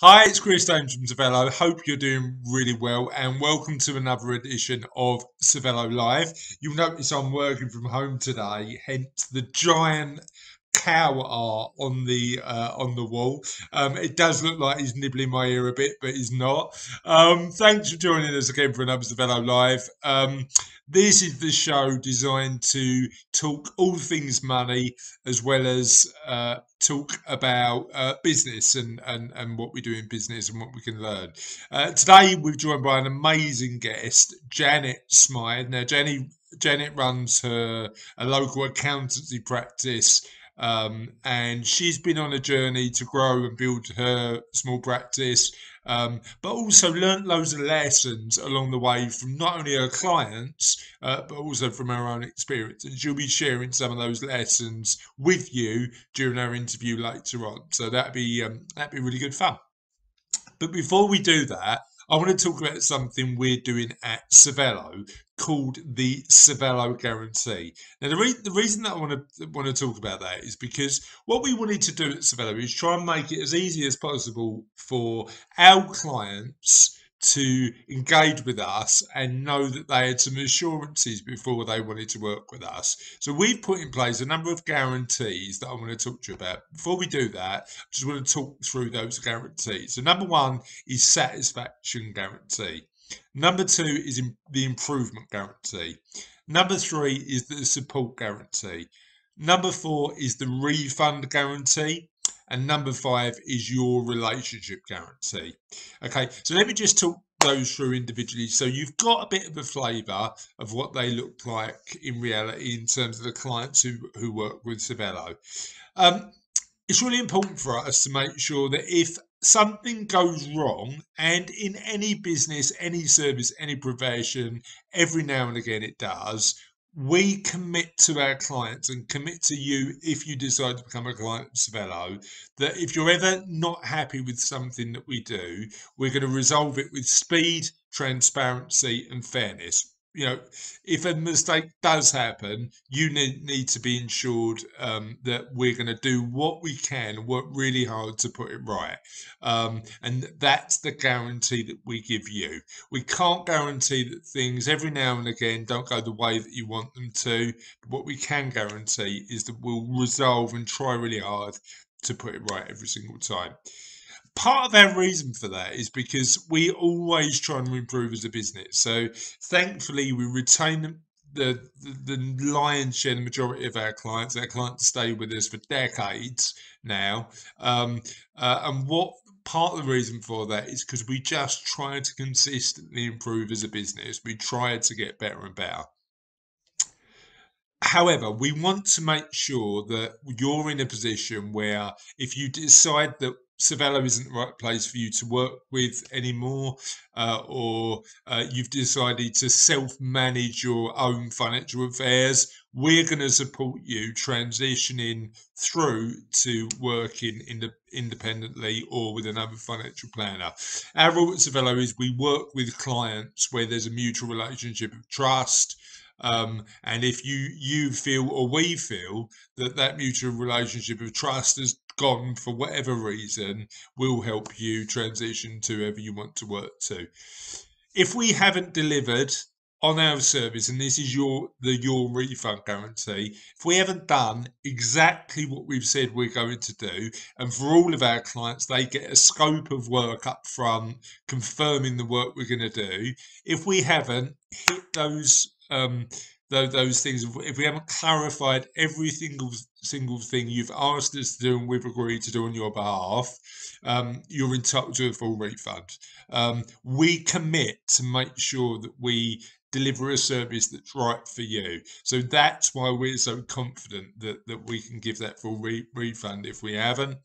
Hi, it's Chris Daems from Cervello. Hope you're doing really well and welcome to another edition of Cervello Live. You'll notice I'm working from home today, hence the giant cow art on the uh, on the wall. Um, it does look like he's nibbling my ear a bit, but he's not. Um, thanks for joining us again for another Cervello Live. Um, this is the show designed to talk all things money as well as uh, talk about uh, business and, and, and what we do in business and what we can learn. Uh, today, we're joined by an amazing guest, Janet Smyth. Now, Jenny, Janet runs her a local accountancy practice um, and she's been on a journey to grow and build her small practice, um, but also learnt loads of lessons along the way from not only her clients, uh, but also from her own experience. And she'll be sharing some of those lessons with you during our interview later on. So that'd be um, that'd be really good fun. But before we do that, I want to talk about something we're doing at Cervello called the Cervello Guarantee. Now, the, re- the reason that I want to want to talk about that is because what we wanted to do at Cervello is try and make it as easy as possible for our clients to engage with us and know that they had some assurances before they wanted to work with us. So we've put in place a number of guarantees that I want to talk to you about. Before we do that, I just want to talk through those guarantees. So number one is satisfaction guarantee. Number two is the improvement guarantee. Number three is the support guarantee. Number four is the refund guarantee. And number five is your relationship guarantee. Okay, so let me just talk those through individually. So you've got a bit of a flavour of what they look like in reality in terms of the clients who, who work with Cervello. Um, it's really important for us to make sure that if something goes wrong, and in any business, any service, any profession, every now and again it does, we commit to our clients and commit to you if you decide to become a client of that if you're ever not happy with something that we do, we're going to resolve it with speed, transparency, and fairness you know, if a mistake does happen, you need, need to be ensured um, that we're going to do what we can, work really hard to put it right. Um, and that's the guarantee that we give you. We can't guarantee that things every now and again don't go the way that you want them to. But what we can guarantee is that we'll resolve and try really hard to put it right every single time part of our reason for that is because we always try to improve as a business. So thankfully, we retain the, the, the lion's share, the majority of our clients. Our clients stay with us for decades now. Um, uh, and what part of the reason for that is because we just try to consistently improve as a business. We try to get better and better. However, we want to make sure that you're in a position where if you decide that Cervello isn't the right place for you to work with anymore, uh, or uh, you've decided to self manage your own financial affairs, we're going to support you transitioning through to working in the, independently or with another financial planner. Our rule at Cervello is we work with clients where there's a mutual relationship of trust. Um, and if you you feel or we feel that that mutual relationship of trust has gone for whatever reason will help you transition to whoever you want to work to. If we haven't delivered on our service, and this is your the your refund guarantee, if we haven't done exactly what we've said we're going to do, and for all of our clients, they get a scope of work up front, confirming the work we're going to do. If we haven't hit those um, those, those things, if we haven't clarified every single single thing you've asked us to do and we've agreed to do on your behalf, um, you're entitled to a full refund. Um, we commit to make sure that we deliver a service that's right for you. So that's why we're so confident that, that we can give that full re- refund if we haven't.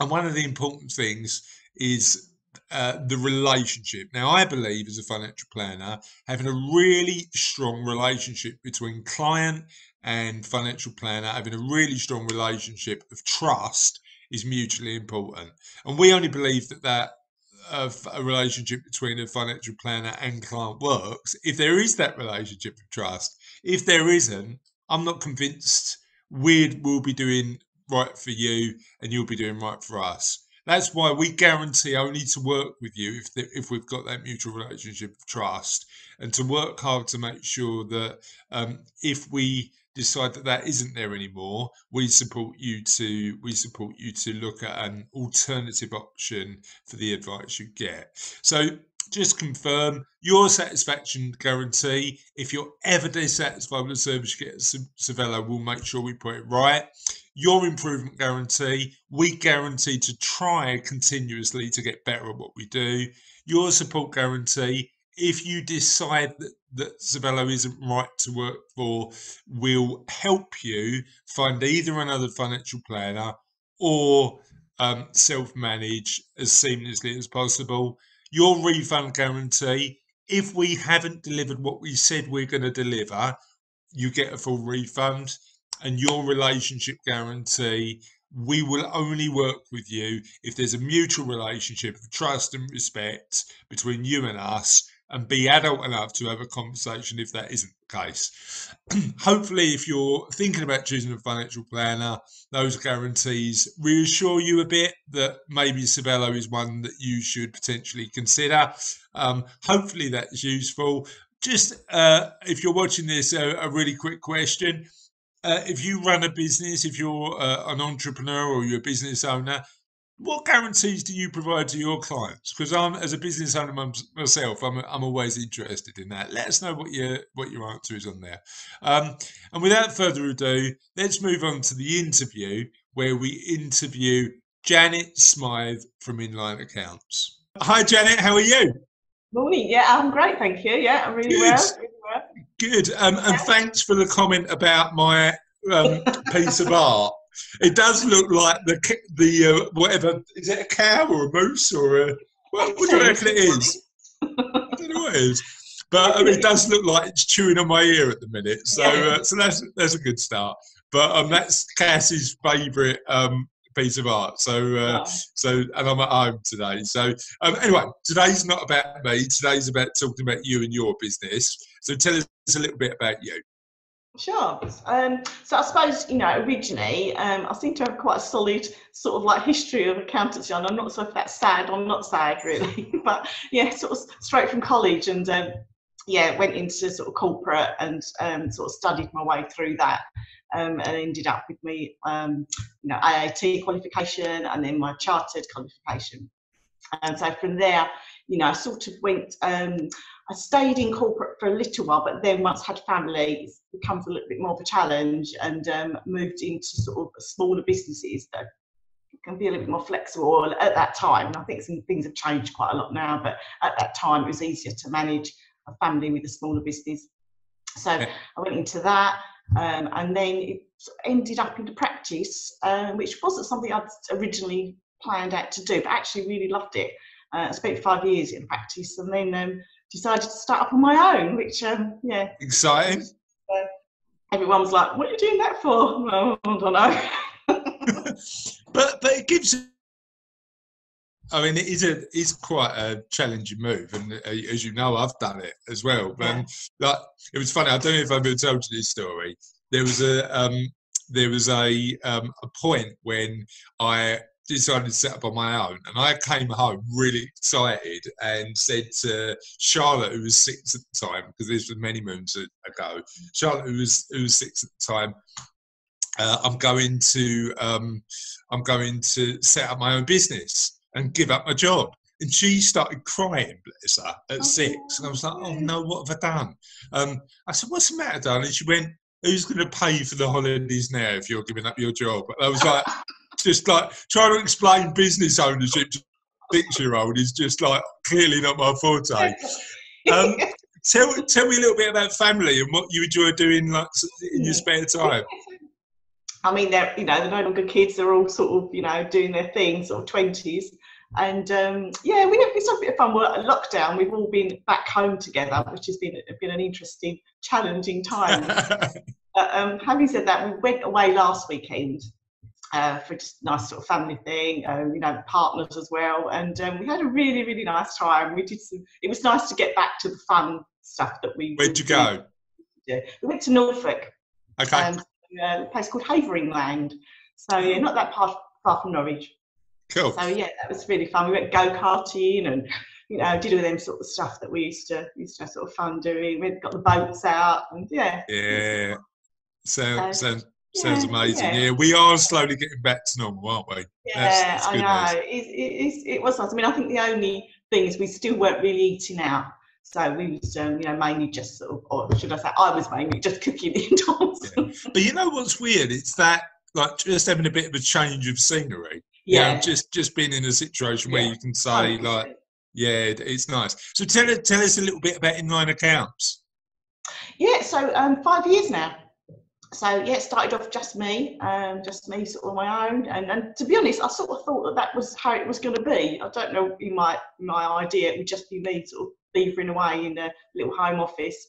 And one of the important things is uh, the relationship. Now, I believe as a financial planner, having a really strong relationship between client and financial planner, having a really strong relationship of trust is mutually important. And we only believe that that a relationship between a financial planner and client works if there is that relationship of trust. If there isn't, I'm not convinced we will be doing right for you and you'll be doing right for us. That's why we guarantee only to work with you if the, if we've got that mutual relationship of trust, and to work hard to make sure that um, if we decide that that isn't there anymore, we support you to we support you to look at an alternative option for the advice you get. So just confirm your satisfaction guarantee. If you're ever dissatisfied with the service you get Cervello, we'll make sure we put it right. Your improvement guarantee, we guarantee to try continuously to get better at what we do. Your support guarantee, if you decide that, that Cervello isn't right to work for, we'll help you find either another financial planner or um, self manage as seamlessly as possible your refund guarantee. If we haven't delivered what we said we're going to deliver, you get a full refund. And your relationship guarantee, we will only work with you if there's a mutual relationship of trust and respect between you and us and be adult enough to have a conversation if that isn't the case. Hopefully, if you're thinking about choosing a financial planner, those guarantees reassure you a bit that maybe Cervello is one that you should potentially consider. Um, hopefully, that's useful. Just uh, if you're watching this, uh, a really quick question. Uh, if you run a business, if you're uh, an entrepreneur or you're a business owner, what guarantees do you provide to your clients? Because I'm, as a business owner myself, I'm, I'm always interested in that. Let us know what your what your answer is on there. Um, and without further ado, let's move on to the interview where we interview Janet Smyth from Inline Accounts. Hi, Janet. How are you? Morning. Yeah, I'm great. Thank you. Yeah, I'm really Good. well. Good. Um, and thanks for the comment about my um, piece of art. It does look like the the uh, whatever is it a cow or a moose or a what, what do you reckon it is? I don't know what it is, but mean, it does look like it's chewing on my ear at the minute. So uh, so that's that's a good start. But um, that's Cassie's favourite um, piece of art. So, uh, so, and I'm at home today. So, um, anyway, today's not about me. Today's about talking about you and your business. So, tell us a little bit about you. Sure. Um, so I suppose, you know, originally um, I seem to have quite a solid sort of like history of accountancy and I'm not sure if that's sad or not sad really, but yeah, sort of straight from college and um, yeah, went into sort of corporate and um, sort of studied my way through that um, and ended up with me, um, you know, AAT qualification and then my chartered qualification. And so from there, you know, I sort of went, um, I stayed in corporate for a little while, but then once I had family, it becomes a little bit more of a challenge and um, moved into sort of smaller businesses that can be a little bit more flexible at that time. And I think some things have changed quite a lot now, but at that time it was easier to manage a family with a smaller business. So yeah. I went into that. Um, and then it ended up into practice, um, which wasn't something I'd originally planned out to do, but actually really loved it. Uh, I spent five years in practice and then um, decided to start up on my own, which, um, yeah. Exciting. Uh, everyone was like, what are you doing that for? Well, I don't know. but, but it gives I mean, it is a it's quite a challenging move, and uh, as you know, I've done it as well. But um, like, it was funny. I don't know if I've ever told you this story. There was a um, there was a um, a point when I decided to set up on my own. And I came home really excited and said to Charlotte, who was six at the time, because this was many moons ago, Charlotte, who was who was six at the time, uh, I'm going to um, I'm going to set up my own business and give up my job. And she started crying, bless her, at oh, six. And I was like, oh no, what have I done? Um, I said, what's the matter, darling? She went, who's going to pay for the holidays now if you're giving up your job? And I was like, just like trying to explain business ownership to a six year old is just like clearly not my forte. Um, tell tell me a little bit about family and what you enjoy doing like in your spare time. I mean, they're you know they're no longer kids; they're all sort of you know doing their things, sort of twenties. And um, yeah, we have it's a bit of fun. We're at lockdown. We've all been back home together, which has been been an interesting, challenging time. but um, having said that, we went away last weekend uh, for just nice sort of family thing, uh, you know, partners as well. And um, we had a really, really nice time. We did some, it was nice to get back to the fun stuff that we. Where'd you go? Yeah, we went to Norfolk. Okay. Um, uh, a place called Haveringland. So yeah, not that far, far from Norwich. Cool. So yeah, that was really fun. We went go karting and you know did all them sort of stuff that we used to used to have sort of fun doing. We got the boats out and yeah. Yeah. So So, sounds, sounds yeah, amazing. yeah. Yeah. we are slowly getting back to normal, aren't we? Yeah, that's I know. It, it, it was nice. I mean, I think the only thing is we still weren't really eating out. So we was, um, you know, mainly just sort of, or should I say, I was mainly just cooking indoors. But you know what's weird? It's that like just having a bit of a change of scenery. You know, yeah. just just being in a situation where Yeah. you can say 100%. like, yeah, it's nice. So tell us tell us a little bit about inline accounts. Yeah, so um, five years now. So yeah, it started off just me, um, just me sort of on my own. And, and to be honest, I sort of thought that that was how it was going to be. I don't know in my my idea it would just be me sort of beavering away in a little home office.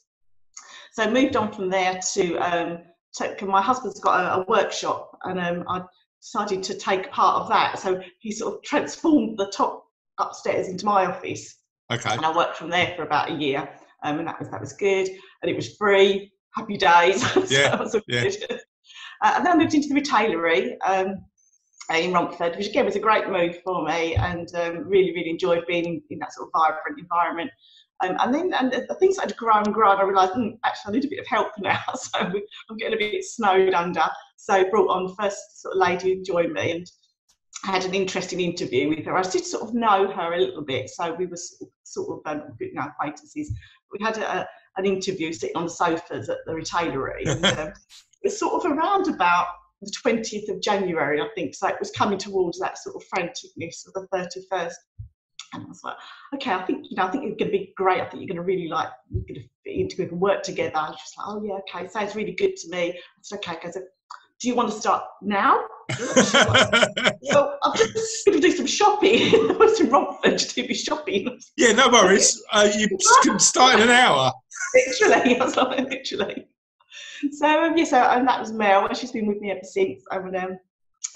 So I moved on from there to um, take, my husband's got a, a workshop, and um, I decided to take part of that. So he sort of transformed the top upstairs into my office Okay. and I worked from there for about a year, um, and that was that was good, and it was free, happy days. Yeah, that yeah. Uh, and then I moved into the retailery um, in Romford, which again was a great move for me, and um, really really enjoyed being in, that sort of vibrant environment. Um, and then and the, things started to grow and grow, and I realised mm, actually I need a bit of help now, so I'm getting a bit snowed under. So brought on the first sort of lady who joined me, and I had an interesting interview with her. I did sort of know her a little bit, so we were sort of, sort of um, good acquaintances. We had a, an interview sitting on the sofas at the retailery. And, um, it was sort of around about the 20th of January, I think. So it was coming towards that sort of franticness of the 31st. And I was like, okay, I think, you know, I think you're going to be great. I think you're going to really like, you're going to fit into we can work together. And she was like, oh, yeah, okay, sounds really good to me. I said, okay, I said, do you want to start now? She was like, well, I'm just going to do some shopping. I was in Romford to do shopping. yeah, no worries. Uh, you can start in an hour. literally, I was like, literally. So, um, yeah, so and that was Mel, and she's been with me ever since. And um,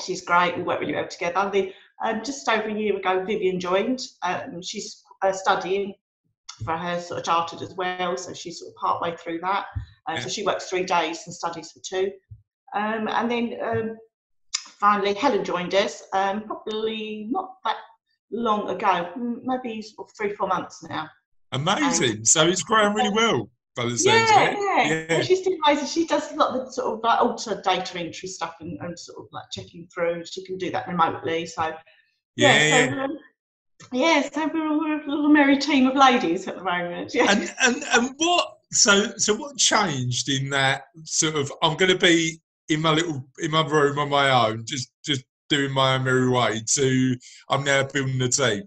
she's great. We work really well together. And the, um, just over a year ago, Vivian joined. Um, she's uh, studying for her sort of chartered as well, so she's sort of part way through that. Uh, Yeah. So she works three days and studies for two. Um, and then um, finally, Helen joined us, um, probably not that long ago, maybe sort of three, four months now. Amazing. So it's growing really well by the sounds Yeah, of it. yeah. Yeah. She's doing amazing. She does a lot of the sort of like alter data entry stuff and, and sort of like checking through. She can do that remotely. So Yeah, yeah, yeah. so, um, yeah, so we're, we're a little merry team of ladies at the moment. Yeah. and and and what so so what changed in that sort of i'm going to be in my little in my room on my own just just doing my own merry way to i'm now building a team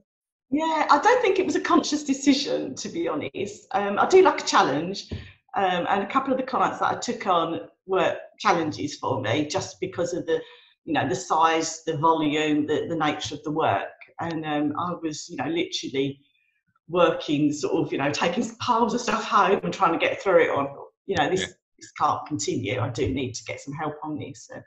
Yeah, I don't think it was a conscious decision, to be honest. Um, I do like a challenge, um, and a couple of the clients that I took on were challenges for me, just because of the, you know, the size, the volume, the, the nature of the work, and um, I was, you know, literally working, sort of, you know, taking piles of stuff home and trying to get through it. On, you know, this Yeah. This can't continue. I do need to get some help on this. So.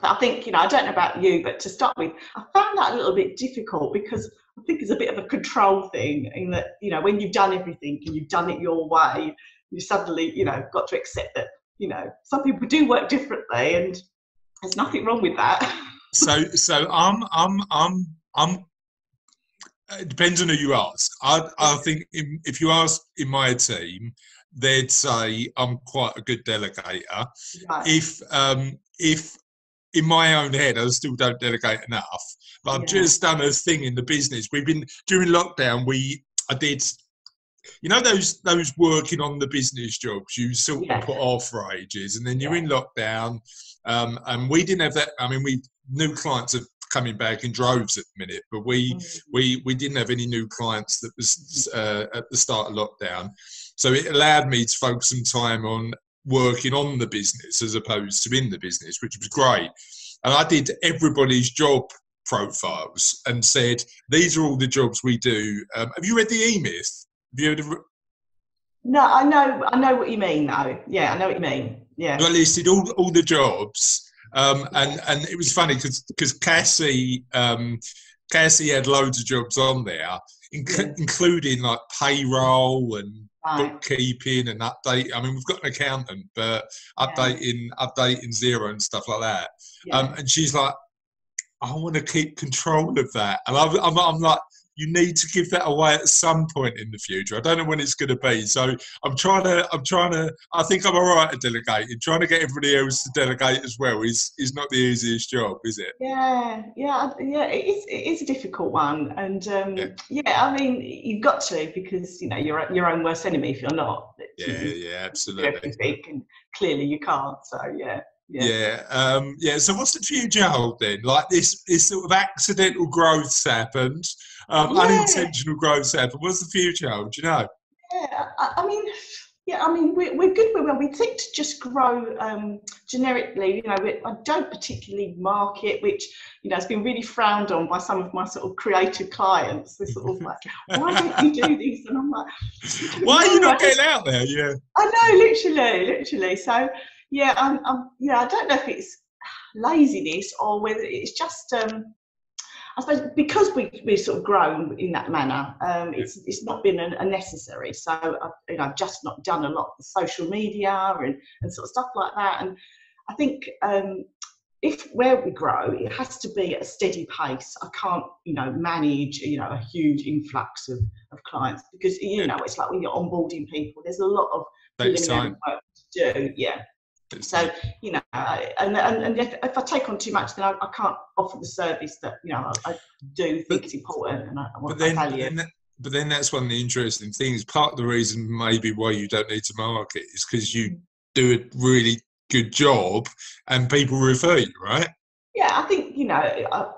But I think, you know, I don't know about you, but to start with, I found that a little bit difficult because I think it's a bit of a control thing in that, you know, when you've done everything and you've done it your way, you suddenly, you know, got to accept that, you know, some people do work differently and there's nothing wrong with that. so so i'm i'm i'm i'm it depends on who you ask i i think in, if you ask in my team they'd say i'm quite a good delegator Right. if um if in my own head I still don't delegate enough. But I've Yeah. just done a thing in the business. We've been during lockdown. We I did, you know those those working on the business jobs you sort Yeah. of put off for ages, and then you're Yeah. in lockdown. Um, and we didn't have that. I mean, we new clients are coming back in droves at the minute, but we Mm. we we didn't have any new clients that was uh, at the start of lockdown so it allowed me to focus some time on working on the business as opposed to in the business which was great and i did everybody's job profiles and said these are all the jobs we do um, have you read the e-myth have you of No, I know, I know what you mean, though. Yeah, I know what you mean. Yeah. I listed all all the jobs, um, and and it was funny because because Cassie um, Cassie had loads of jobs on there, inc- Yeah. including like payroll and Right. bookkeeping and update. I mean, we've got an accountant, but Yeah. updating updating Xero and stuff like that. Yeah. Um, and she's like, I want to keep control of that, and I'm, I'm like, you need to give that away at some point in the future. I don't know when it's going to be. So I'm trying to, I'm trying to, I think I'm all right at delegating. Trying to get everybody else to delegate as well is, is not the easiest job, is it? Yeah, yeah, yeah. It is, it is a difficult one. And um, yeah. yeah. I mean, you've got to because, you know, you're your own worst enemy if you're not. Yeah, yeah, absolutely. And clearly you can't. So, yeah. Yeah. Yeah. Um, yeah. So, what's the future hold then? Like this, this sort of accidental growth happened, um, yeah. unintentional growth happened. What's the future? Do you know? Yeah. I, I mean, yeah. I mean, we're, we're good. Well, we think to just grow um, generically. You know, I don't particularly market, which you know has been really frowned on by some of my sort of creative clients. They're sort of like, why don't you do this? And I'm like, why are you not getting out there? Yeah. I know, literally, literally. So yeah, I'm, I'm, yeah, I don't know if it's laziness or whether it's just, um, I suppose, because we we sort of grown in that manner. Um, it's it's not been a, a necessary. So I've, you know, I've just not done a lot of social media and and sort of stuff like that. And I think um, if where we grow, it has to be at a steady pace. I can't, you know, manage, you know, a huge influx of, of clients because you know it's like when you're onboarding people, there's a lot of preliminary work to do. Yeah. So you know, and and, and if, if, I take on too much, then I, I, can't offer the service that you know I, I do think it's important and I, I want to value. Then, but then that's one of the interesting things. Part of the reason maybe why you don't need to market is because you mm. do a really good job and people refer you, right? Yeah, I think you know. I,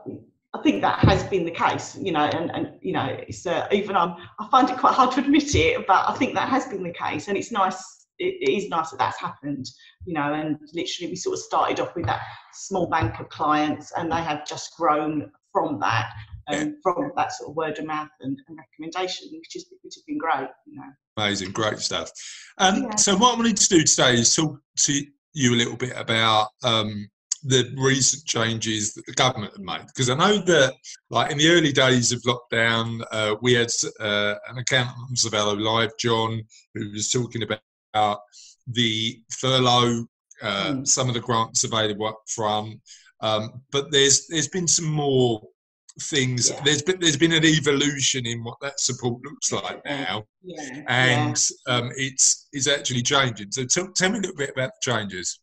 I think that has been the case, you know, and, and you know, it's uh, even I'm, I find it quite hard to admit it, but I think that has been the case, and it's nice it is nice that that's happened, you know, and literally we sort of started off with that small bank of clients and they have just grown from that, and um, from that sort of word of mouth and, and recommendation, which, is, which has been great, you know. Amazing, great stuff. Um, yeah. So what I wanted to do today is talk to you a little bit about um, the recent changes that the government have made because I know that like in the early days of lockdown uh, we had uh, an accountant on Cervello Live John who was talking about about the furlough, uh, mm. some of the grants available up front. Um, but there's there's been some more things. Yeah. There's been there's been an evolution in what that support looks like now, yeah. and yeah. Um, it's it's actually changing. So tell, tell me a little bit about the changes.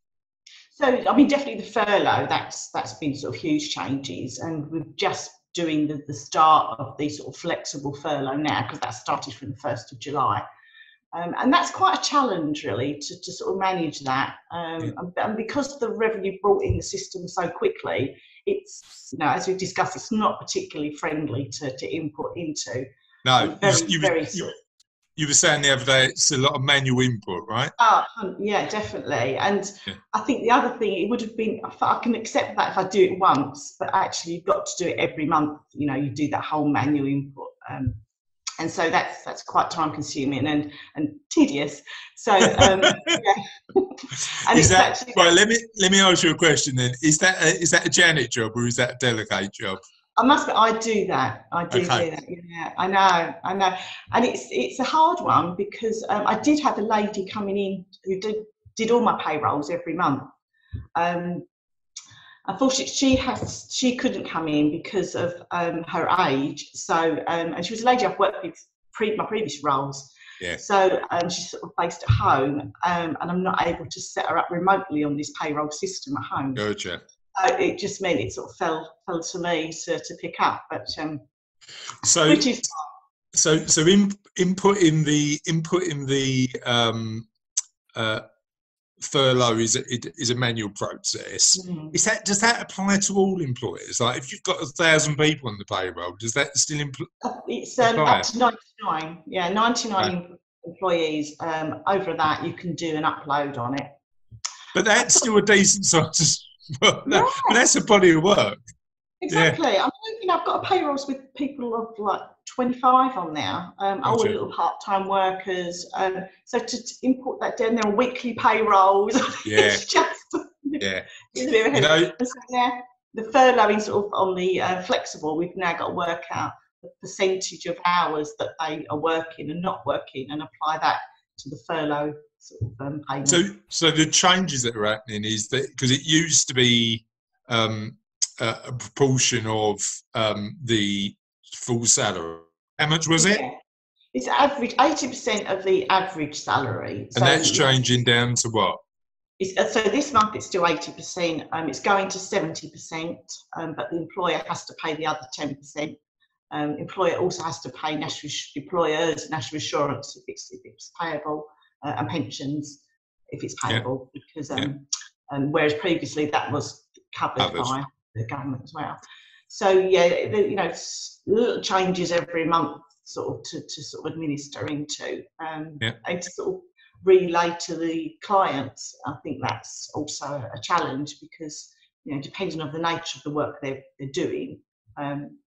So I mean, definitely the furlough. That's that's been sort of huge changes, and we're just doing the, the start of the sort of flexible furlough now because that started from the first of July. Um, and that's quite a challenge, really, to, to sort of manage that. Um, yeah. and, and, because the revenue brought in the system so quickly, it's, you know, as we've discussed, it's not particularly friendly to, to input into. No, very, you, very you, you, were saying the other day it's a lot of manual input, right? Oh, yeah, definitely. And yeah. I think the other thing, it would have been, I can accept that if I do it once, but actually you've got to do it every month. You know, you do that whole manual input. Um, and so that's that's quite time consuming and and tedious so um, and is that actually, right let me let me ask you a question then is that a, is that a janet job or is that a delegate job I must be, I do that. I do okay. do that. Yeah, I know, I know, and it's it's a hard one because um, I did have a lady coming in who did did all my payrolls every month, um, Unfortunately, she has she couldn't come in because of um, her age. So, um, and she was a lady I've worked with pre my previous roles. Yeah. So um, she's sort of based at home, um, and I'm not able to set her up remotely on this payroll system at home. Gotcha. It just meant it sort of fell fell to me to, to pick up, but um, so which is so so in, input in the input in the um, uh, furlough is a, is a manual process. Mm. Is that does that apply to all employers? Like if you've got a thousand people on the payroll, does that still impl- uh, It's um, up to ninety nine. Yeah, ninety nine right. employees. Um, over that, you can do an upload on it. But that's still a decent size. Well, yeah. but that's a body of work. Exactly. Yeah. I mean, you know, I've got payrolls with people of like 25 on there, um, all little part-time workers. Um, so to, to, import that down there on weekly payrolls, yeah. it's just yeah. It's a you know, so now the furloughing sort of on the uh, flexible, we've now got to work out the percentage of hours that they are working and not working, and apply that to the furlough sort of um, payment. So, so the changes that are happening is that because it used to be. Um, a, a proportion of um, the full salary. How much was it? It's average, 80% of the average salary. And that's changing down to what? It's, uh, so this month it's still 80%. Um, it's going to 70%, um, but the employer has to pay the other 10%. Um, employer also has to pay national employers national insurance if it's, if it's payable uh, and pensions if it's payable yeah. because um, yeah. um, whereas previously that was covered Others. by the government as well. So yeah, you know, little changes every month sort of to, to sort of administer into um, yeah. and to sort of relay to the clients. I think that's also a challenge because you know, depending on the nature of the work they're, they're doing, um,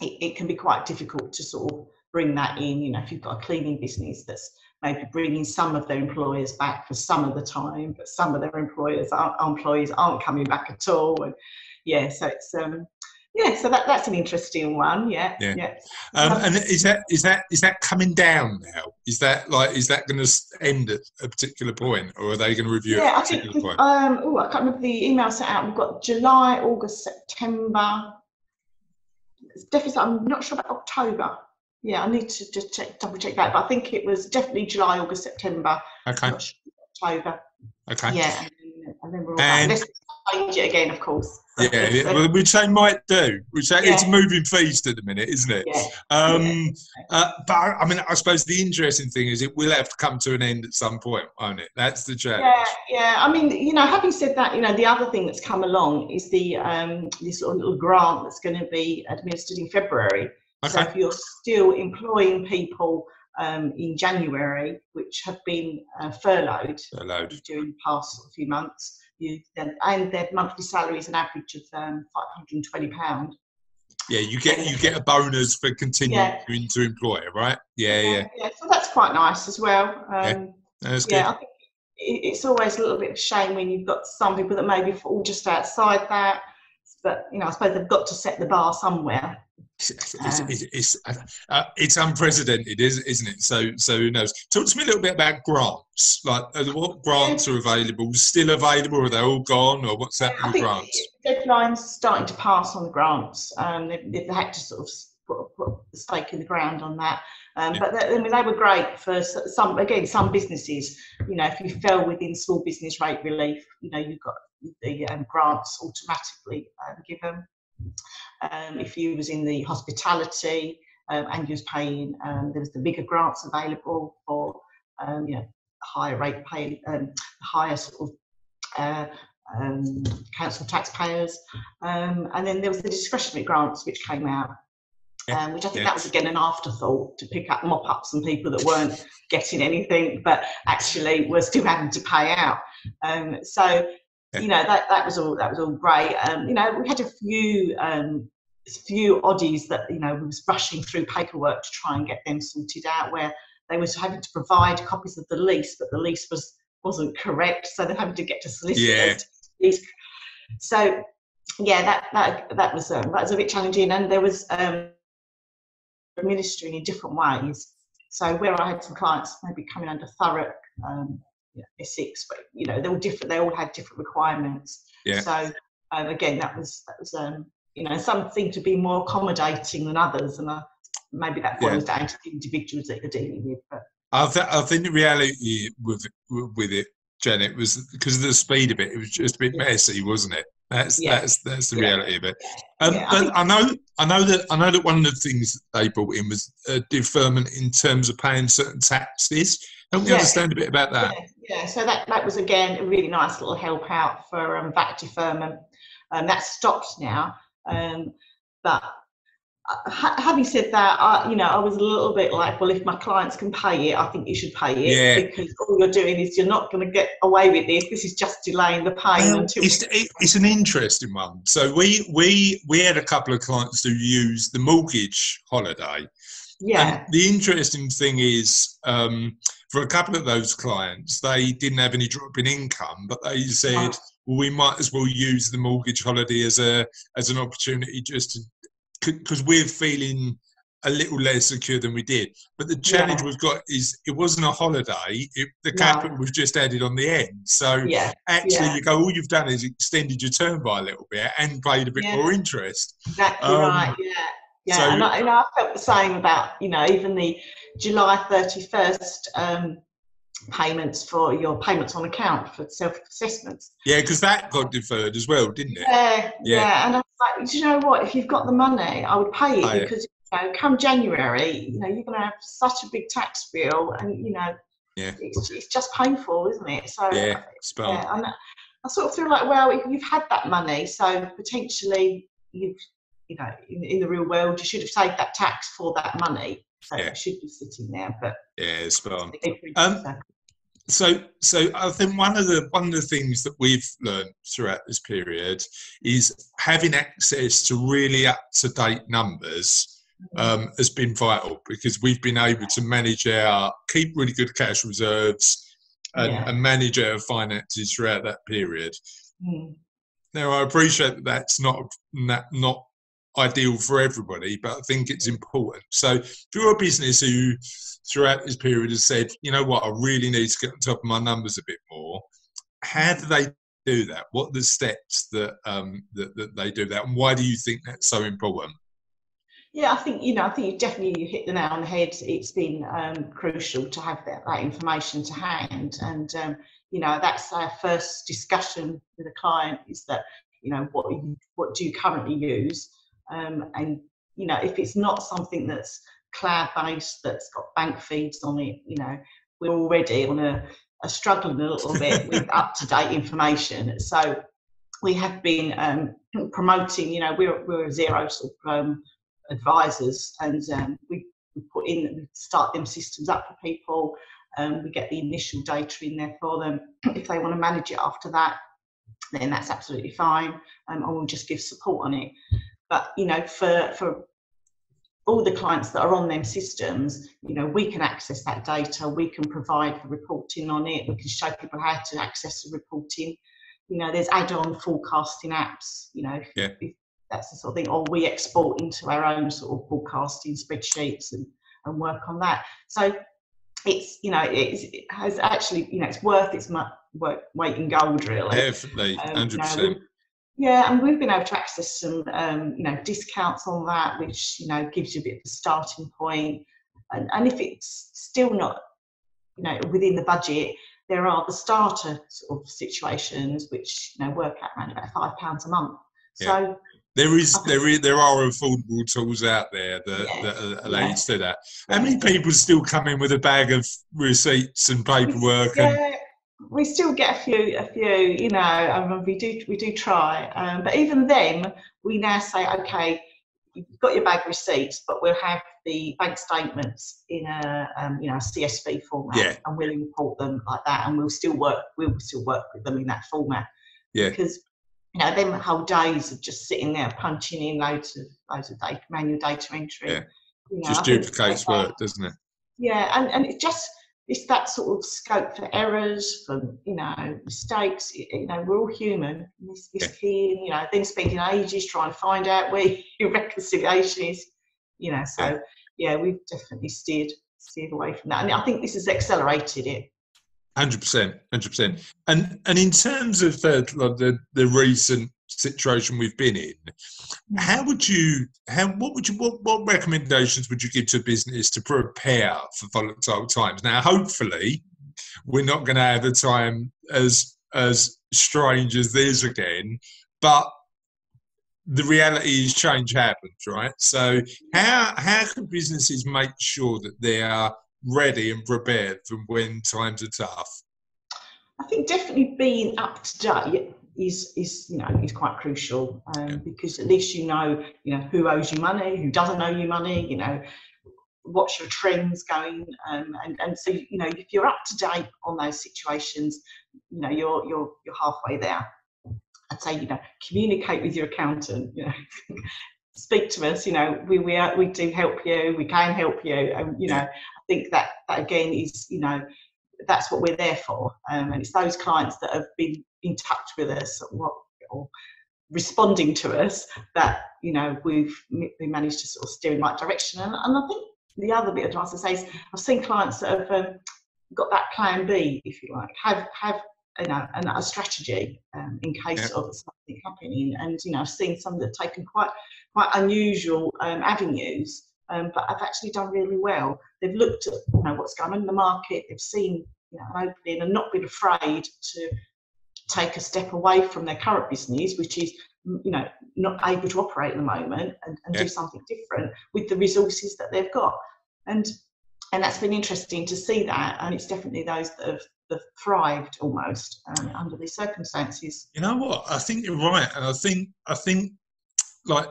it, it, can be quite difficult to sort of bring that in. You know, if you've got a cleaning business that's maybe bringing some of their employers back for some of the time, but some of their employers aren't, employees aren't coming back at all. And yeah, so it's um, yeah, so that, that's an interesting one. Yeah, yeah. yeah. Um, and is that is that is that coming down now? Is that like is that going to end at a particular point, or are they going to review yeah, at a particular think, point? Um, oh, I can't remember the email sent out. We've got July, August, September. It's definitely. I'm not sure about October. Yeah, I need to just check, double check that. But I think it was definitely July, August, September. Okay. Sure, October. Okay. Yeah, and then, and then we're all and, change it again, of course. Yeah, which they might do. Which they, yeah. it's a moving feast at the minute, isn't it? Yeah. Um. Uh, but I mean, I suppose the interesting thing is it will have to come to an end at some point, won't it? That's the challenge. Yeah, yeah. I mean, you know, having said that, you know, the other thing that's come along is the um, this sort of little grant that's going to be administered in February. Okay. So if you're still employing people um, in January, which have been uh, furloughed, furloughed during the past few months, you then and their monthly salary is an average of um, 520 pound. Yeah, you get you get a bonus for continuing yeah. to employ, right? Yeah, yeah, yeah, yeah. So that's quite nice as well. Um, yeah, that's yeah, good. I think it's always a little bit of shame when you've got some people that maybe fall just outside that. But you know, I suppose they've got to set the bar somewhere. It's, it's, it's, uh, it's, unprecedented, isn't it? So, so who knows? Talk to me a little bit about grants. Like, what grants are available? Still available? Are they all gone? Or what's happening with grants? Deadlines starting to pass on the grants. Um, they, they had to sort of put, put the stake in the ground on that. Um, yeah. But they, I mean, they were great for some. Again, some businesses. You know, if you fell within small business rate relief, you know, you got the um, grants automatically um, given. Um, if you was in the hospitality um, and you was paying, um, there was the bigger grants available for um, you know higher rate pay, um, higher sort of uh, um, council taxpayers, and then there was the discretionary grants which came out. Um, which I think yeah. that was again an afterthought to pick up mop up some people that weren't getting anything, but actually were still having to pay out. Um, so you know that that was all that was all great. Um, you know, we had a few um, few oddies that you know we was rushing through paperwork to try and get them sorted out, where they was having to provide copies of the lease, but the lease was wasn't correct, so they're having to get to solicitors. Yeah. So yeah, that that that was um, that was a bit challenging, and there was um, administering in different ways. So where I had some clients maybe coming under Thurrock, um, yeah, Essex, but you know they were different. They all had different requirements. Yeah. So um, again, that was that was um, you know something to be more accommodating than others, and uh, maybe that boils yeah. down to the individuals that you're dealing with. But I, th- I think the reality with with it, Janet, was because of the speed of it. It was just a bit messy, wasn't it? That's yeah. that's that's the reality of it. Um, yeah, but I, I, know I know that I know that one of the things they brought in was a deferment in terms of paying certain taxes. Help me yeah. understand a bit about that. Yeah, so that, that was again a really nice little help out for um, VAT deferment. Um, that's stopped now. Um, but uh, having said that, I, you know, I was a little bit like, well, if my clients can pay it, I think you should pay it yeah. because all you're doing is you're not going to get away with this. This is just delaying the pain well, until. It's, it's an interesting one. So we we we had a couple of clients who used the mortgage holiday. Yeah. And the interesting thing is, um, for a couple of those clients, they didn't have any drop in income, but they said, well, we might as well use the mortgage holiday as a as an opportunity just to because we're feeling a little less secure than we did. But the challenge Yeah. we've got is it wasn't a holiday. It, the No. capital was just added on the end. So Yeah, actually, yeah. you go, all you've done is extended your term by a little bit and paid a bit more interest. exactly Um, right. Yeah, yeah. so- and, I, I felt the same about you know even the July thirty first um, payments for your payments on account for self assessments. Yeah, because that got deferred as well, didn't it? Yeah, Yeah. yeah, And I was like, do you know what? If you've got the money, I would pay it Pay it. because you know, come January, you know, you're going to have such a big tax bill, and you know, Yeah. it's, it's just painful, isn't it? So Yeah, on. yeah, I- I sort of feel like, well, if you've had that money, so potentially you've, you know, in, in the real world, you should have saved that tax for that money. So Yeah. it should be sitting there, but Yeah, spot on. Um, so- So, I think one of the one of the things that we've learned throughout this period is having access to really up to date numbers um, has been vital because we've been able to manage our keep really good cash reserves and, Yeah. and manage our finances throughout that period. Mm, Now, I appreciate that that's not not, not ideal for everybody, but I think it's important. So, if you're a business who throughout this period has said, you know what, I really need to get on top of my numbers a bit more, how do they do that? What are the steps that um, that, that they do that, and why do you think that's so important? Yeah, I think you know. I think you definitely hit the nail on the head. It's been um, crucial to have that, that information to hand, and um, you know that's our first discussion with a client. Is that you know what what do you currently use, um, and you know if it's not something that's cloud based, that's got bank feeds on it, you know we're already on a, a struggling a little bit with up to date information. So we have been um, promoting. You know we're we're a Xero sort of um, advisors and um, we, we put in we start them systems up for people um, we get the initial data in there for them if they want to manage it after that then that's absolutely fine um, and we'll just give support on it but you know for for all the clients that are on them systems you know we can access that data we can provide the reporting on it we can show people how to access the reporting. You know there's add-on forecasting apps you know Yeah. if that's the sort of thing or we export into our own sort of forecasting spreadsheets and, and work on that. So it's you know it's, it has actually you know it's worth its weight in gold really. Definitely, um, hundred you know, yeah, and we've been able to access some, um, you know, discounts on that, which you know gives you a bit of a starting point. And, and if it's still not, you know, within the budget, there are the starter sort of situations which you know work out around about five pounds a month. So there is there is there are affordable tools out there that, Yeah, that allow you to do that. How many people still come in with a bag of receipts and paperwork? And yeah, we still get a few, a few, you know, and we do, we do try. Um, but even then, we now say, okay, you've got your bag receipts, but we'll have the bank statements in a, um, you know, a CSV format, Yeah. and we'll import them like that, and we'll still work, we'll still work with them in that format. Yeah. Because you know, them whole days of just sitting there punching in loads of loads of data, manual data entry. Yeah. you know, just duplicates work, doesn't it? yeah, and, and it just it's that sort of scope for errors, for you know mistakes. You know, we're all human. This, this Yeah. key, you know, then spending ages trying to find out where your reconciliation is. You know, so yeah, we've definitely steered steered away from that, and I think this has accelerated it. Hundred percent, hundred percent. And and in terms of the, the the recent situation we've been in, mm. how would you how what would you what, what recommendations would you give to a business to prepare for volatile times? Now, hopefully, we're not going to have a time as as strange as this again, but the reality is change happens, right? So how how can businesses make sure that they are ready and prepared for when times are tough? I think definitely being up to date is is you know is quite crucial um, because at least you know you know who owes you money, who doesn't owe you money, you know what's your trends going, um, and and so you know if you're up to date on those situations, you know you're you're you're halfway there. I'd say you know communicate with your accountant, you know. Speak to us, you know. We we are, we do help you. We can help you, and you know. I think that that again is you know that's what we're there for. Um, and it's those clients that have been in touch with us, or, what, or responding to us that you know we've we managed to sort of steer in the right direction. And, and I think the other bit of advice I say is I've seen clients that have um, got that plan B, if you like, have have you know and a strategy um, in case yeah. of something happening. And you know I've seen some that have taken quite quite unusual um, avenues. Um, but have actually done really well. They've looked at you know what's going on in the market. They've seen you know, an opening and not been afraid to take a step away from their current business, which is you know not able to operate at the moment, and, and yeah. do something different with the resources that they've got. And and that's been interesting to see that. And it's definitely those that have, have thrived almost um, under these circumstances. You know what? I think you're right, and I think I think like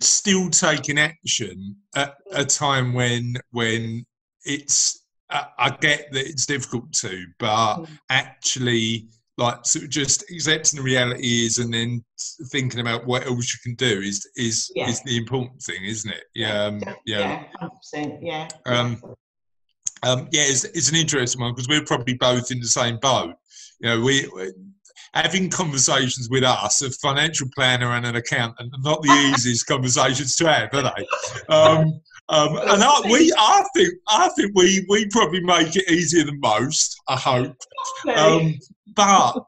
still taking action at a time when when it's I, get that it's difficult to, but mm. actually like sort of just accepting the reality is and then thinking about what else you can do is is yeah. is the important thing isn't it? Yeah. Um, yeah. yeah. 100% yeah. Um um yeah it's, it's an interesting one because we're probably both in the same boat. You know we having conversations with us, a financial planner and an accountant, are not the easiest conversations to have, are they? Um, um, and I, we, I think, I think we, we probably make it easier than most. I hope, um, but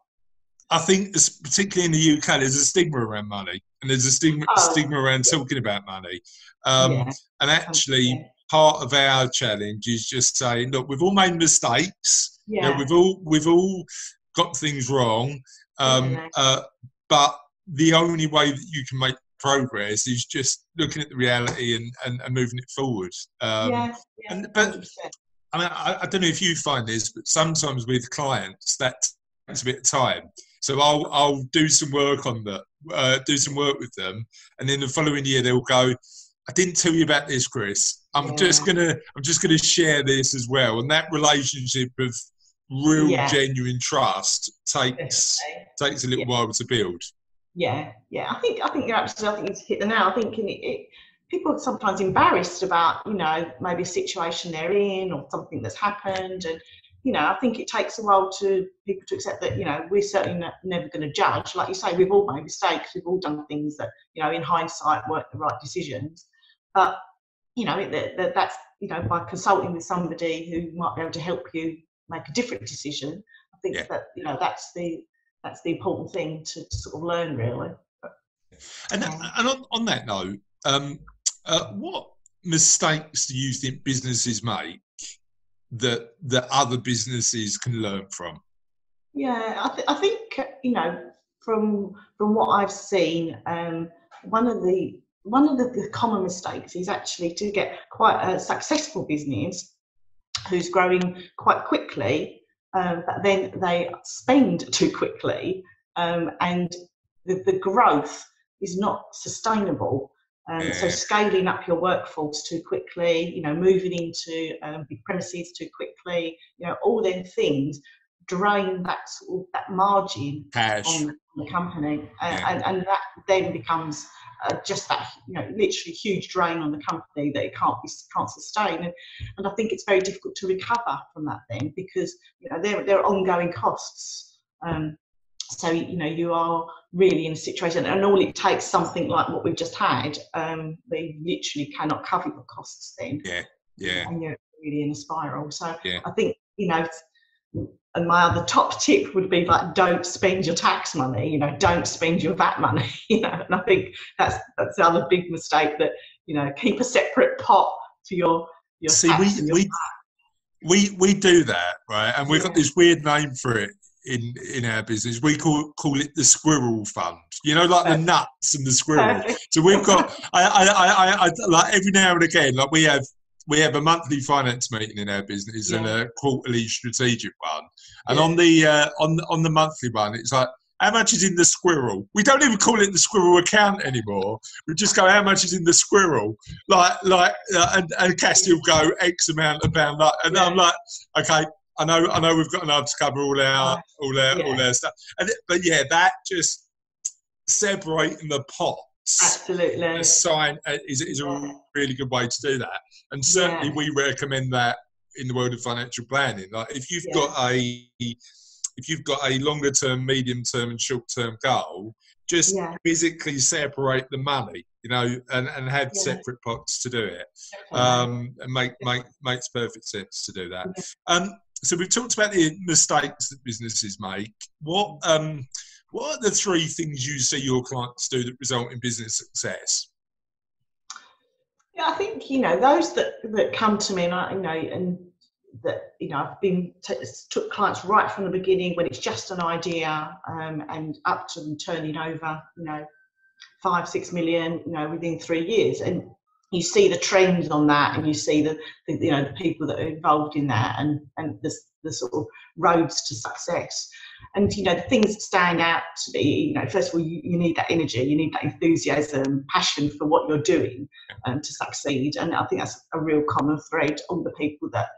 I think, particularly in the UK, there's a stigma around money, and there's a stigma, oh, stigma around yeah. talking about money. Um, yeah. And actually, part of our challenge is just saying, look, we've all made mistakes. Yeah. You know, we've all we've all got things wrong. Um, uh, but the only way that you can make progress is just looking at the reality and, and, and moving it forward. Um, yeah, yeah, and, but I mean, I, I, don't know if you find this, but sometimes with clients that a bit of time. So I'll I'll do some work on that, uh, do some work with them, and then the following year they'll go. I didn't tell you about this, Chris. I'm yeah. just gonna I'm just gonna share this as well. And that relationship of real yeah. genuine trust takes takes a little yeah. while to build yeah yeah i think i think you're absolutely i think you hit the nail i think it, it, people are sometimes embarrassed about you know maybe a situation they're in or something that's happened and you know i think it takes a while to people to accept that you know we're certainly not, never going to judge like you say we've all made mistakes we've all done things that you know in hindsight weren't the right decisions but you know that, that that's you know by consulting with somebody who might be able to help you make a different decision. I think yeah. that you know that's the that's the important thing to, to sort of learn really. And, and on, on that note, um, uh, what mistakes do you think businesses make that that other businesses can learn from? Yeah, I, th- I think you know from from what I've seen, um, one of the one of the, the, common mistakes is actually to get quite a successful business who's growing quite quickly, um, but then they spend too quickly, um, and the, the growth is not sustainable. Um, so scaling up your workforce too quickly, you know, moving into um, big premises too quickly, you know, all them things drain that sort of, that margin Cash. on the company, yeah. and, and that then becomes uh, just that you know literally huge drain on the company that it can't be can't sustain and, and I think it's very difficult to recover from that then because you know there, there are ongoing costs um, so you know you are really in a situation and all it takes something like what we've just had um, they literally cannot cover your costs then. Yeah yeah. And you're really in a spiral. So yeah. I think you know and my other top tip would be like don't spend your tax money you know don't spend your vat money you know and i think that's that's the other big mistake that you know keep a separate pot for your your see we your we, we we do that right? And we've yeah. got this weird name for it in in our business we call call it the squirrel fund you know like the nuts and the squirrel so we've got I, I i i like every now and again like we have we have a monthly finance meeting in our business yeah. and a quarterly strategic one. And yeah. on the uh, on on the monthly one, it's like how much is in the squirrel? We don't even call it the squirrel account anymore. We just go, how much is in the squirrel? Like, like, uh, and, and Cassie will go X amount of pound. Like, and yeah. I'm like, okay, I know, I know, we've got enough to cover all our, all our, yeah. all our stuff. And but yeah, that just separating the pot Absolutely. Sign uh, is, is a really good way to do that. And certainly yeah. we recommend that in the world of financial planning. Like if you've yeah. got a if you've got a longer term, medium term, and short term goal, just Yeah. physically separate the money, you know, and, and have separate pots to do it. Um, and make, make makes perfect sense to do that. Um, so we've talked about the mistakes that businesses make. What um, what are the three things you see your clients do that result in business success? Yeah, I think you know those that that come to me, and I, you know, and that you know, I've been t- took clients right from the beginning when it's just an idea, um, and up to them turning over, you know, five, six million, you know, within three years, and you see the trends on that, and you see the, the you know the people that are involved in that, and and the the sort of roads to success. And you know the things that stand out to me, you know, first of all, you, you need that energy, you need that enthusiasm, passion for what you're doing um, to succeed. And I think that's a real common thread. All the people that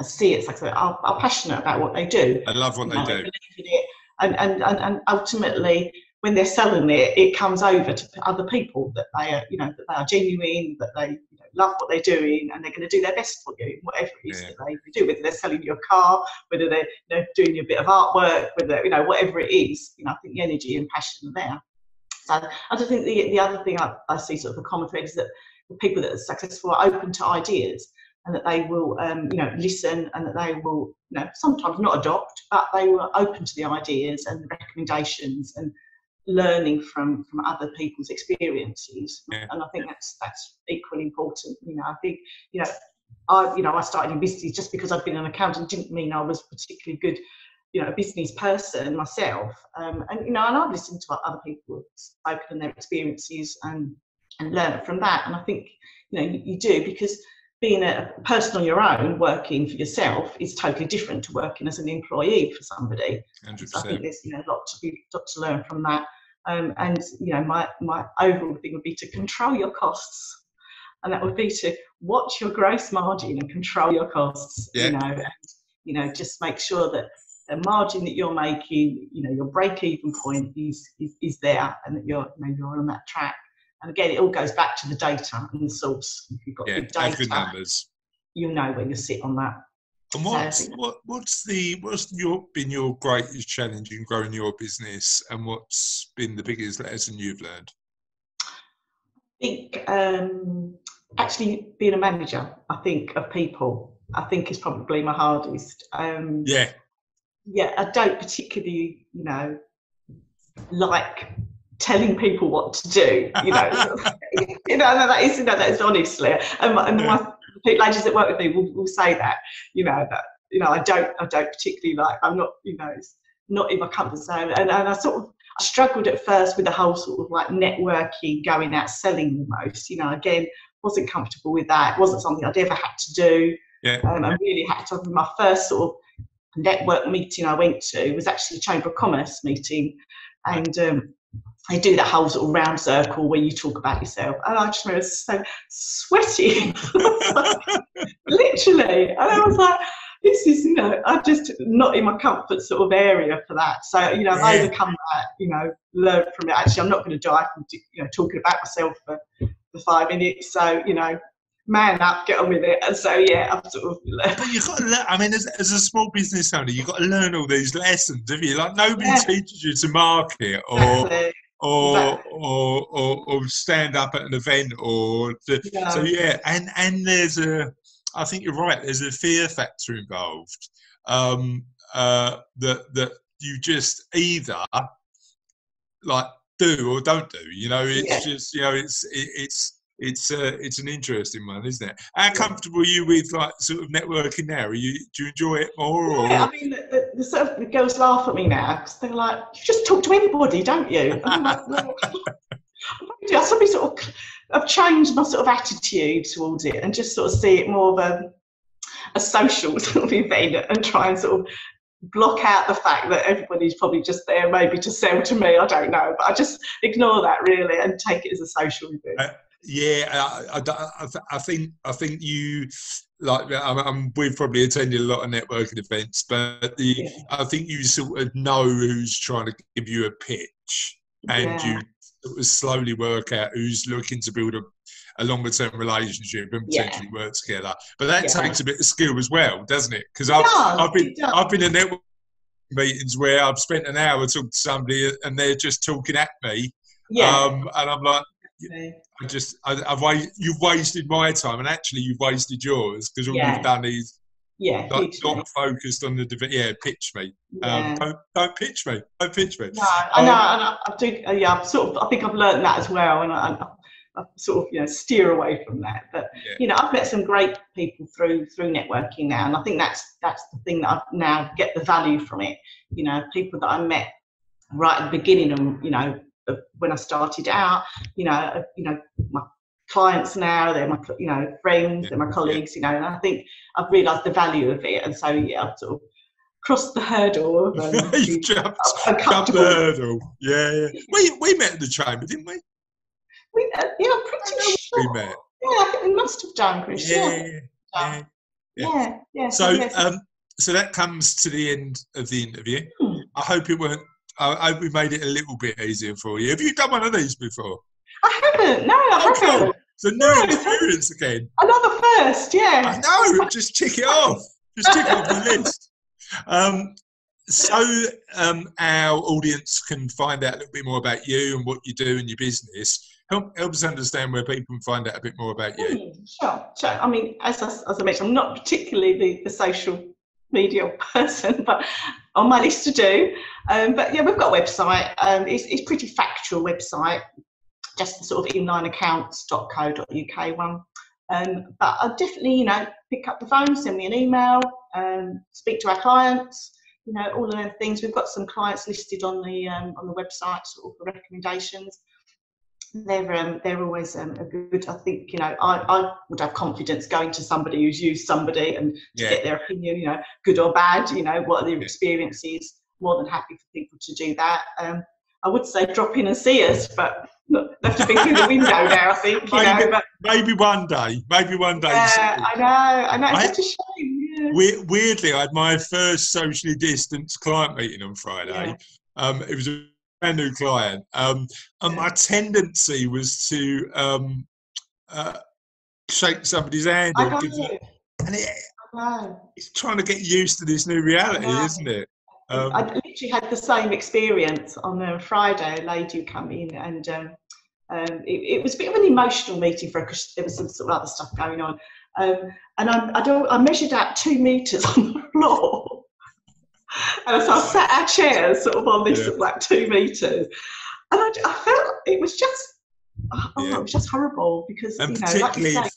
I see it's like are, are passionate about what they do. I love what they know, do. believe in it. And, and, and, and ultimately, when they're selling it, it comes over to other people that they are, you know, that they are genuine, that they you know, love what they're doing, and they're going to do their best for you, whatever it is Yeah. that they do. Whether they're selling you a car, whether they're you know, doing a bit of artwork, whether you know whatever it is, you know, I think the energy and passion are there. So I just think the the other thing I, I see sort of a common thread is that the people that are successful are open to ideas and that they will um, you know listen and that they will you know sometimes not adopt but they were open to the ideas and the recommendations and learning from from other people's experiences. Yeah. and i think that's that's equally important you know. I think you know i you know i started in business just because i'd been an accountant didn't mean i was particularly good you know a business person myself. Um, and you know and i've listened to what other people have spoken and their experiences and and learn from that. And i think you know you, you do because being a person on your own working for yourself is totally different to working as an employee for somebody Hundred so I think there's you know a lot to be lot to learn from that. Um, and you know my my overall thing would be to control your costs, and that would be to watch your gross margin and control your costs. Yeah. You know, and, you know just make sure that the margin that you're making, you know, your break even point is, is is there, and that you're you know you're on that track. And again, it all goes back to the data and the source. If you've got Yeah, good have good numbers. you know where you sit on that. And So- what's what, what's the what's your been your greatest challenge in growing your business, and what's been the biggest lesson you've learned? I think um, actually being a manager, I think of people, I think is probably my hardest. Um, Yeah, yeah, I don't particularly, you know, like telling people what to do. You know, you know no, that is, you know, that is honestly, and, my- and my the ladies that work with me will, will say that, you know, that you know, I don't, I don't particularly like. I'm not, you know, it's not in my comfort zone, and, and I sort of I struggled at first with the whole sort of like networking, going out selling almost. You know, again, wasn't comfortable with that. It wasn't something I'd ever had to do. Yeah. Um, I really had to. My first sort of network meeting I went to was actually a Chamber of Commerce meeting, and um, they do that whole sort of round circle where you talk about yourself. And I just remember so sweaty, literally. And I was like, this is, you know, I'm just not in my comfort sort of area for that. So, you know, I've Yeah. overcome that, you know, learned from it. Actually, I'm not going to die from, you know, talking about myself for, for five minutes. So, you know, man up, get on with it. And so, yeah, I've sort of learned. but you've got to learn. I mean, as, as a small business owner, you've got to learn all these lessons, have you? Like nobody Yeah. teaches you to market or Exactly. or, Exactly. or or or stand up at an event or Yeah. so yeah and and there's a i think you're right there's a fear factor involved um uh that that you just either like do or don't do you know it's Yeah. just you know it's it, it's it's uh, it's an interesting one, isn't it? How comfortable are you with like sort of networking now? Are you do you enjoy it more or Yeah, I mean, the, the, the, sort of, the girls laugh at me now because they're like, "You just talk to anybody, don't you?" I'm like, "Well, I suddenly sort of, I've changed my sort of attitude towards it and just sort of see it more of a, a social sort of event and try and sort of block out the fact that everybody's probably just there maybe to sell to me. I don't know, but I just ignore that really and take it as a social event. Yeah, I, I, I, I think I think you like. I'm, I'm, we've probably attended a lot of networking events, but the Yeah. I think you sort of know who's trying to give you a pitch, and Yeah. you sort of slowly work out who's looking to build a, a longer term relationship and Yeah. potentially work together. But that Yeah. takes a bit of skill as well, doesn't it? Because I've does, I've been. I've been a network meetings where I've spent an hour talking to somebody and they're just talking at me. Yeah. Um, and I'm like, I just, I, I've wa- you've wasted my time, and actually you've wasted yours because all Yeah. you've done is yeah. like, not focused on the div- yeah, pitch me. yeah. Um, don't, don't pitch me. Don't pitch me. No, I Um, know, and I, I do. uh, Yeah, I've sort of. I think I've learned that as well, and I, I, I sort of, you know, steer away from that. But Yeah. you know, I've met some great people through through networking now, and I think that's that's the thing that I now get the value from it. You know, people that I met right at the beginning, and you know, when I started out. You know, uh, you know, my clients now, they're my, you know, friends, they're my colleagues. You know, and I think I've realised the value of it, and so yeah, I've sort of crossed the hurdle. Of, um, you being jumped, jumped the hurdle. Yeah, yeah. We, we met at the chamber, didn't we? We, uh, yeah, I'm pretty We met. Yeah, I think we must have done, Chris. Yeah, Yeah, yeah. yeah, yeah. yeah. So, yes. um, so that comes to the end of the interview. Hmm. I hope it weren't. I hope we made it a little bit easier for you. Have you done one of these before? I haven't. No, I Oh, haven't. cool. It's a new No. experience again. Another first. yeah. I know. Just tick it off. Just tick off the list. Um, so um, our audience can find out a little bit more about you and what you do in your business. Help, help us understand where people can find out a bit more about you. Hmm, Sure, sure. I mean, as I, as I mentioned, I'm not particularly the, the social media person, but on my list to do. Um, but yeah, we've got a website. Um, it's, it's pretty factual website, just the sort of inlineaccounts.co.uk one. Um, but I'll definitely, you know, pick up the phone, send me an email, um, speak to our clients. You know, all of them things. We've got some clients listed on the um, on the website, sort of for recommendations they're um, they're always um, a good. I think you know I, I would have confidence going to somebody who's used somebody and to get their opinion, you know, good or bad, you know, what their Yeah. experience is. More than happy for people to do that. Um, I would say drop in and see us, but look, have to be through the window now. I think you know. Maybe- But Maybe one day. Maybe one day. yeah, I know, I know. I- It's such a shame. Yeah. Weirdly, I had my first socially distanced client meeting on Friday. Yeah. Um, it was a brand new client, um, and my tendency was to um, uh, shake somebody's hand, or give them- and it, it's trying to get used to this new reality, isn't it? Um, I literally had the same experience on uh, Friday. A lady come in and um, um, it, it was a bit of an emotional meeting for her because there was some sort of other stuff going on. Um, and I, I, don't, I measured out two meters on the floor. And so I sat our chairs sort of on this Yeah. like two meters. And I, I felt it was just, oh, Yeah. it was just horrible because, and you know, like you particularly, say, if,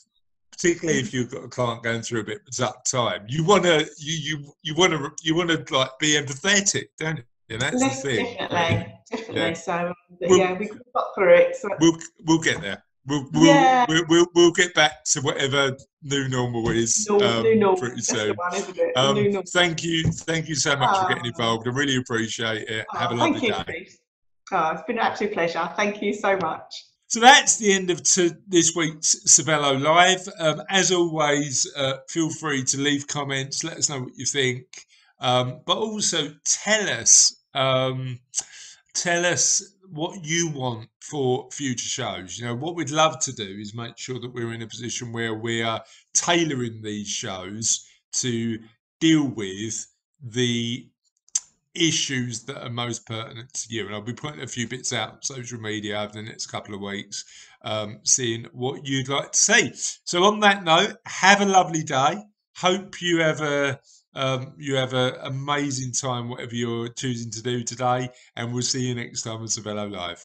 particularly if you've got a client going through a bit of tough time, you want to you you you want to you want to like be empathetic, don't you? And that's Yes, the thing. definitely, definitely. Yeah. So, um, Well- yeah, we got through it. So, We'll we'll get there. We'll we'll, Yeah. we'll, we'll we'll get back to whatever new normal is New, um, new normal. pretty soon. one, isn't it? The Um, thank you, thank you so much for getting Ah. involved. I really appreciate it. Oh, Have a lovely you, day. Oh, it's been an absolute pleasure. Thank you so much. So that's the end of to this week's Cervello Live. Um, as always, uh, feel free to leave comments. Let us know what you think, um, but also tell us um, tell us what you want for future shows. You know, what we'd love to do is make sure that we're in a position where we are tailoring these shows to deal with the issues that are most pertinent to you. And I'll be putting a few bits out on social media over the next couple of weeks, um, seeing what you'd like to see. So on that note, have a lovely day. Hope you have a um, you have an amazing time, whatever you're choosing to do today, and we'll see you next time on Cervello Live.